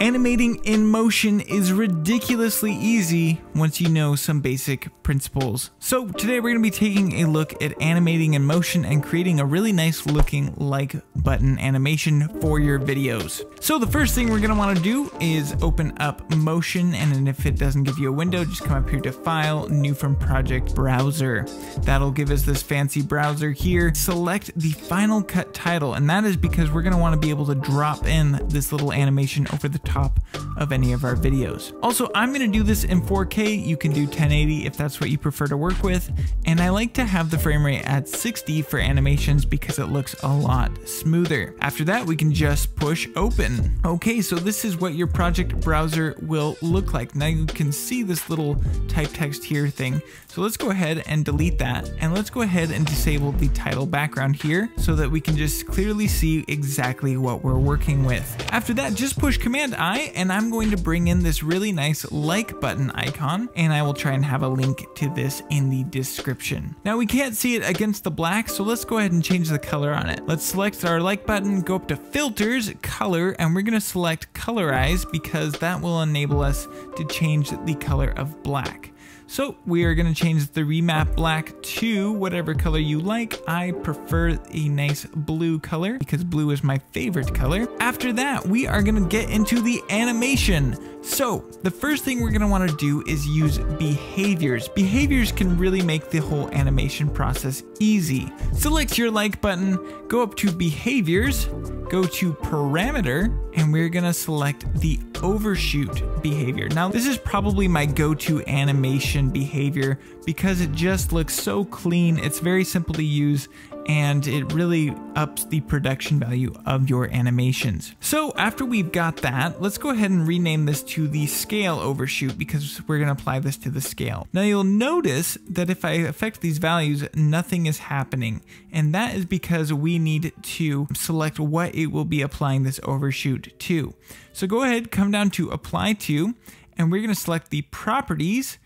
Animating in motion is ridiculously easy once you know some basic principles. So today we're going to be taking a look at animating in motion and creating a really nice looking like button animation for your videos. So the first thing we're going to want to do is open up motion and if it doesn't give you a window just come up here to file new from project browser. That'll give us this fancy browser here. Select the final cut title and that is because we're going to want to be able to drop in this little animation over the top of any of our videos. Also, I'm going to do this in 4K. You can do 1080 if that's what you prefer to work with. And I like to have the frame rate at 60 for animations because it looks a lot smoother. After that, we can just push open. Okay, so this is what your project browser will look like. Now you can see this little type text here thing. So let's go ahead and delete that. And let's go ahead and disable the title background here so that we can just clearly see exactly what we're working with. After that, just push Command I and I'm going to bring in this really nice like button icon and I will try and have a link to this in the description. Now we can't see it against the black, so let's go ahead and change the color on it. Let's select our like button, go up to filters, color, and we're gonna select colorize because that will enable us to change the color of black. So we are to change the remap black to whatever color you like. I prefer a nice blue color because blue is my favorite color. After that, we are to get into the animation. So the first thing we're want to do is use behaviors. Behaviors can really make the whole animation process easy. Select your like button, go up to behaviors, go to parameter, and we're gonna select the overshoot behavior. Now, this is probably my go-to animation behavior because it just looks so clean. It's very simple to use and it really ups the production value of your animations. So after we've got that, let's go ahead and rename this to the scale overshoot because we're gonna apply this to the scale. Now you'll notice that if I affect these values, nothing is happening. And that is because we need to select what it will be applying this overshoot to. So go ahead, come down to apply to, and we're gonna select the properties,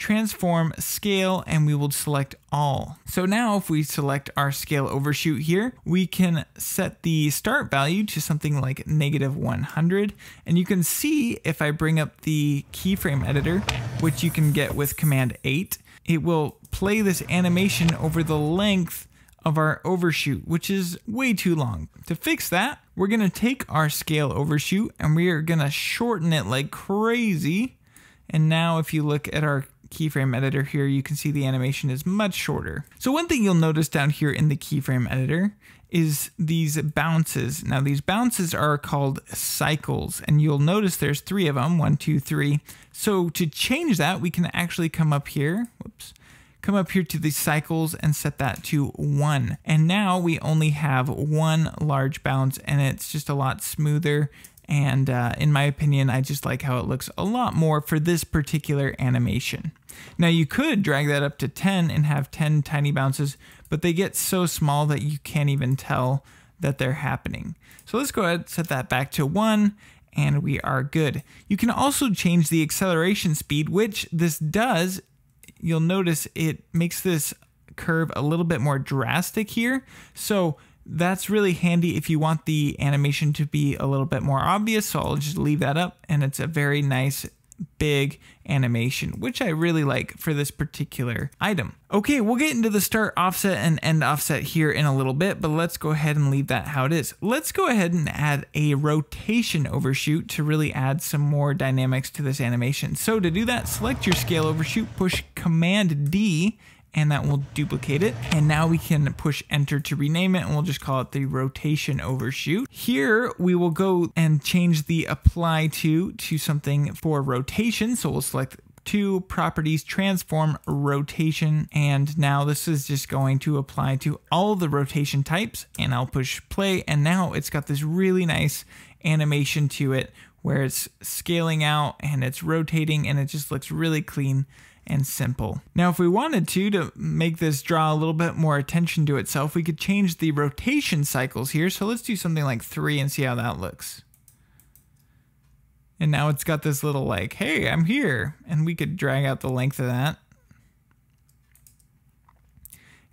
transform scale and we will select all. So now if we select our scale overshoot here, we can set the start value to something like negative 100. And you can see if I bring up the keyframe editor, which you can get with command 8, it will play this animation over the length of our overshoot, which is way too long. To fix that, we're gonna take our scale overshoot and we are gonna shorten it like crazy. And now if you look at our keyframe editor here, you can see the animation is much shorter. So one thing you'll notice down here in the keyframe editor is these bounces. Now these bounces are called cycles and you'll notice there's three of them, one, two, three. So to change that, we can actually come up here, whoops, come up here to the cycles and set that to one. And now we only have one large bounce and it's just a lot smoother and uh, in my opinion, I just like how it looks a lot more for this particular animation. Now you could drag that up to 10 and have 10 tiny bounces, but they get so small that you can't even tell that they're happening. So let's go ahead, and set that back to one, and we are good. You can also change the acceleration speed, which this does. You'll notice it makes this curve a little bit more drastic here. So that's really handy if you want the animation to be a little bit more obvious. So I'll just leave that up and it's a very nice big animation, which I really like for this particular item. Okay, we'll get into the start offset and end offset here in a little bit, but let's go ahead and leave that how it is. Let's go ahead and add a rotation overshoot to really add some more dynamics to this animation. So to do that, select your scale overshoot, push Command D, and that will duplicate it. And now we can push enter to rename it and we'll just call it the rotation overshoot. Here we will go and change the apply to to something for rotation. So we'll select two properties transform rotation and now this is just going to apply to all the rotation types and I'll push play and now it's got this really nice animation to it where it's scaling out and it's rotating and it just looks really clean and simple. Now, if we wanted to, to make this draw a little bit more attention to itself, we could change the rotation cycles here. So let's do something like three and see how that looks. And now it's got this little like, hey, I'm here. And we could drag out the length of that.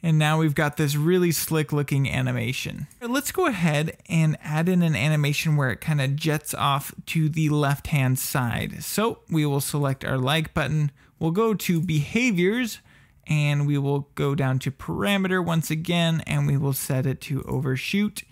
And now we've got this really slick looking animation. Let's go ahead and add in an animation where it kind of jets off to the left hand side. So we will select our like button. We'll go to behaviors and we will go down to parameter once again and we will set it to overshoot.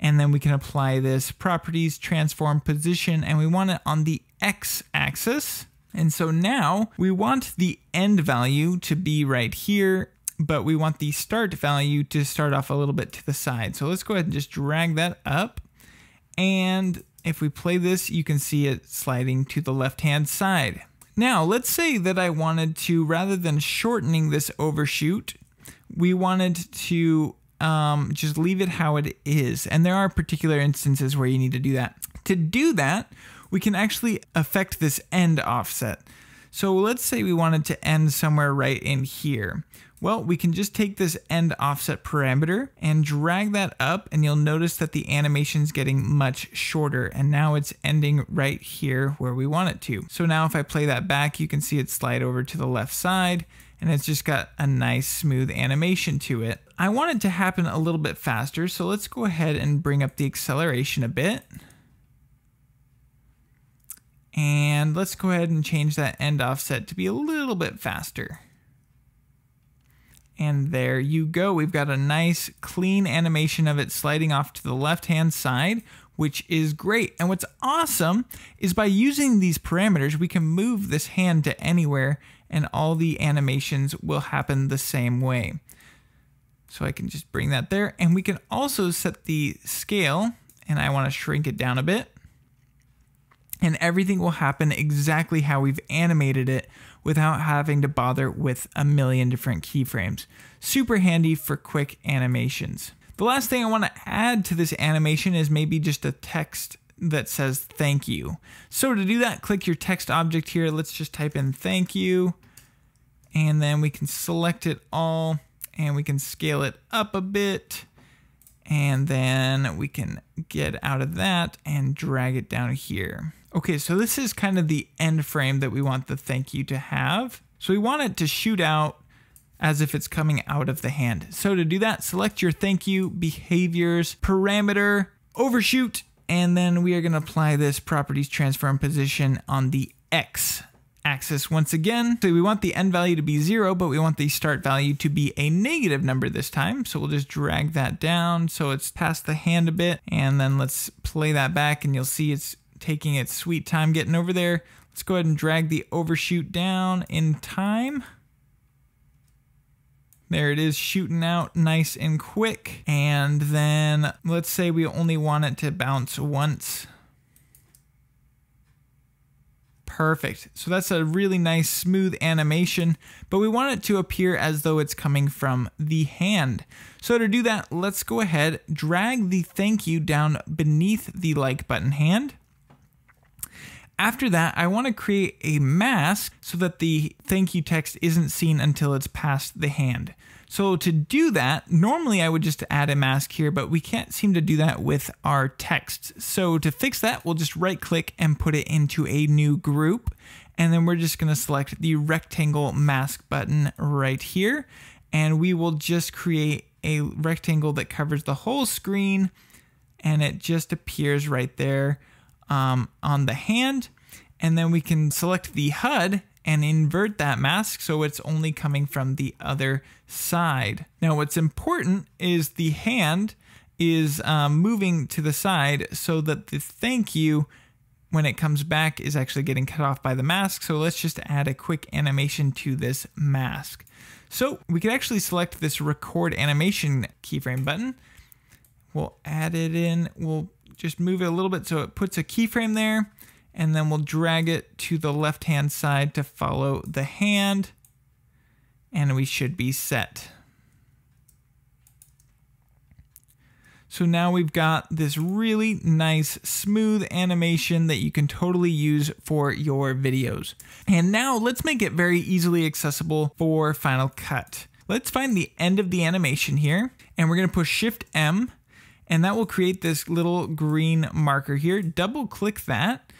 And then we can apply this properties, transform position, and we want it on the X axis. And so now we want the end value to be right here but we want the start value to start off a little bit to the side. So let's go ahead and just drag that up. And if we play this, you can see it sliding to the left-hand side. Now, let's say that I wanted to, rather than shortening this overshoot, we wanted to um, just leave it how it is. And there are particular instances where you need to do that. To do that, we can actually affect this end offset. So let's say we wanted to end somewhere right in here. Well, we can just take this end offset parameter and drag that up and you'll notice that the animation is getting much shorter and now it's ending right here where we want it to. So now if I play that back, you can see it slide over to the left side and it's just got a nice smooth animation to it. I want it to happen a little bit faster, so let's go ahead and bring up the acceleration a bit. And let's go ahead and change that end offset to be a little bit faster. And there you go. We've got a nice clean animation of it sliding off to the left hand side, which is great. And what's awesome is by using these parameters, we can move this hand to anywhere and all the animations will happen the same way. So I can just bring that there and we can also set the scale and I want to shrink it down a bit and everything will happen exactly how we've animated it without having to bother with a million different keyframes. Super handy for quick animations. The last thing I want to add to this animation is maybe just a text that says thank you. So to do that, click your text object here. Let's just type in thank you. And then we can select it all and we can scale it up a bit. And then we can get out of that and drag it down here. Okay, so this is kind of the end frame that we want the thank you to have. So we want it to shoot out as if it's coming out of the hand. So to do that, select your thank you behaviors parameter, overshoot, and then we are going to apply this properties transform position on the X axis once again. So we want the end value to be zero, but we want the start value to be a negative number this time. So we'll just drag that down so it's past the hand a bit. And then let's play that back and you'll see it's taking its sweet time getting over there. Let's go ahead and drag the overshoot down in time. There it is shooting out nice and quick. And then let's say we only want it to bounce once. Perfect. So that's a really nice smooth animation, but we want it to appear as though it's coming from the hand. So to do that, let's go ahead, drag the thank you down beneath the like button hand. After that, I want to create a mask so that the thank you text isn't seen until it's past the hand. So to do that, normally I would just add a mask here, but we can't seem to do that with our text. So to fix that, we'll just right click and put it into a new group. And then we're just gonna select the rectangle mask button right here. And we will just create a rectangle that covers the whole screen and it just appears right there um, on the hand. And then we can select the HUD and invert that mask so it's only coming from the other side. Now, what's important is the hand is um, moving to the side so that the thank you when it comes back is actually getting cut off by the mask. So let's just add a quick animation to this mask. So we can actually select this record animation keyframe button. We'll add it in. We'll just move it a little bit so it puts a keyframe there and then we'll drag it to the left hand side to follow the hand and we should be set. So now we've got this really nice smooth animation that you can totally use for your videos. And now let's make it very easily accessible for Final Cut. Let's find the end of the animation here and we're gonna push Shift M and that will create this little green marker here. Double click that,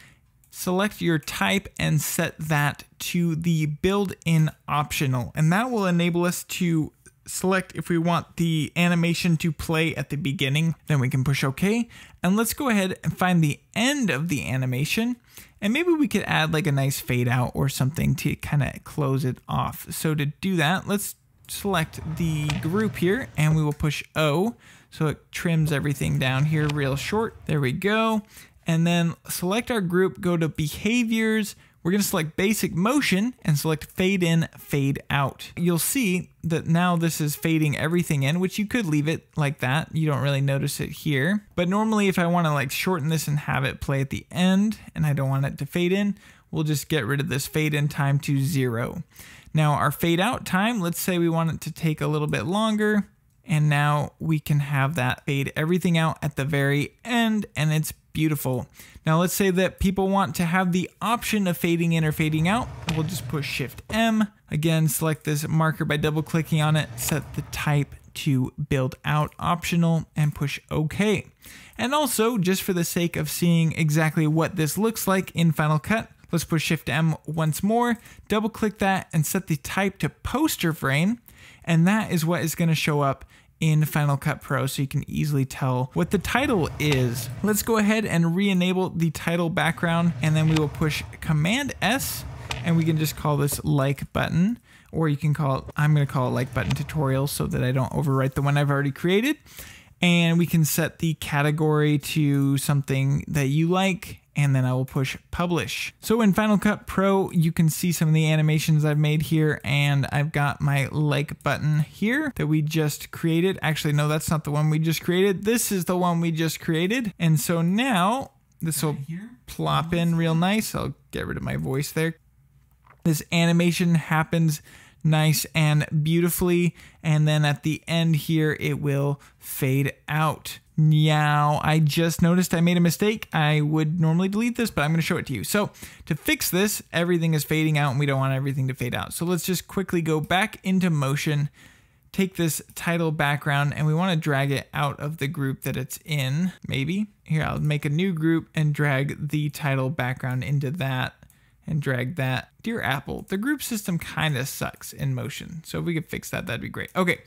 select your type and set that to the build-in optional. And that will enable us to select if we want the animation to play at the beginning, then we can push OK. And let's go ahead and find the end of the animation. And maybe we could add like a nice fade out or something to kind of close it off. So to do that, let's select the group here and we will push O. So it trims everything down here real short. There we go. And then select our group, go to behaviors, we're to select basic motion and select fade in, fade out. You'll see that now this is fading everything in, which you could leave it like that. You don't really notice it here. But normally if I want to like shorten this and have it play at the end and I don't want it to fade in, we'll just get rid of this fade in time to zero. Now our fade out time, let's say we want it to take a little bit longer. And now we can have that fade everything out at the very end and it's beautiful. Now let's say that people want to have the option of fading in or fading out. We'll just push Shift M. Again, select this marker by double clicking on it, set the type to build out optional and push OK. And also, just for the sake of seeing exactly what this looks like in Final Cut, let's push Shift M once more, double click that and set the type to poster frame. And that is what is going to show up in Final Cut Pro so you can easily tell what the title is. Let's go ahead and re-enable the title background and then we will push Command S and we can just call this like button or you can call it, I'm going to call it like button tutorial so that I don't overwrite the one I've already created. And we can set the category to something that you like and then I will push publish. So in Final Cut Pro, you can see some of the animations I've made here and I've got my like button here that we just created. Actually, no, that's not the one we just created. This is the one we just created. And so now this will plop in real nice. I'll get rid of my voice there. This animation happens nice and beautifully. And then at the end here, it will fade out. Now, I just noticed I made a mistake. I would normally delete this, but I'm going to show it to you. So to fix this, everything is fading out and we don't want everything to fade out. So let's just quickly go back into motion, take this title background, and we want to drag it out of the group that it's in, maybe. Here, I'll make a new group and drag the title background into that and drag that. Dear Apple, the group system kind of sucks in motion. So if we could fix that, that'd be great. Okay,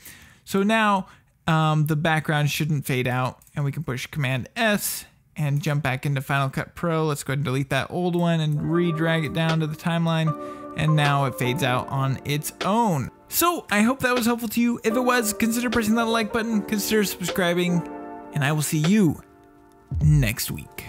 so now um, the background shouldn't fade out and we can push Command S and jump back into Final Cut Pro. Let's go ahead and delete that old one and re-drag it down to the timeline. And now it fades out on its own. So I hope that was helpful to you. If it was, consider pressing that like button, consider subscribing, and I will see you next week.